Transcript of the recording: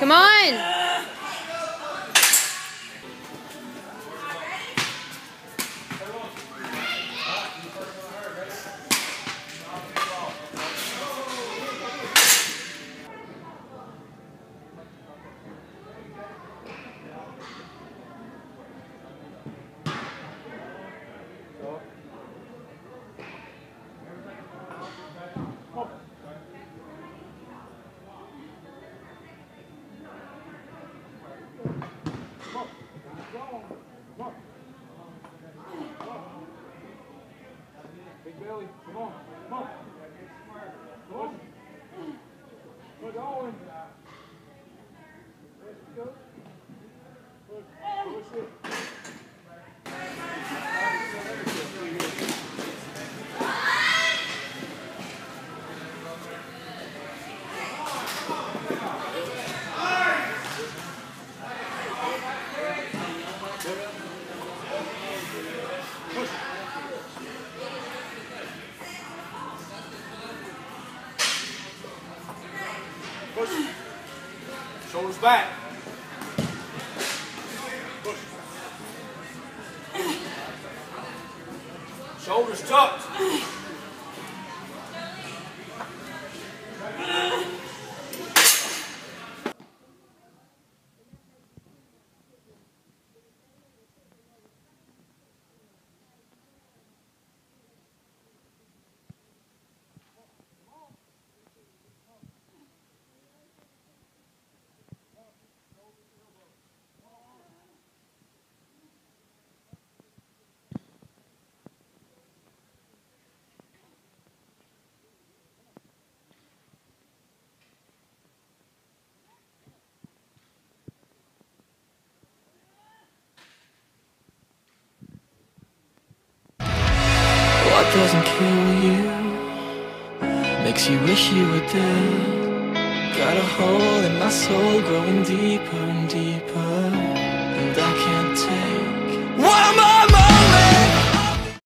Come on! Big belly, come on, come on. Push. Push going. Let's. Push. Shoulders back. Push. Shoulders tucked. What doesn't kill you makes you wish you were dead. Got a hole in my soul growing deeper and deeper.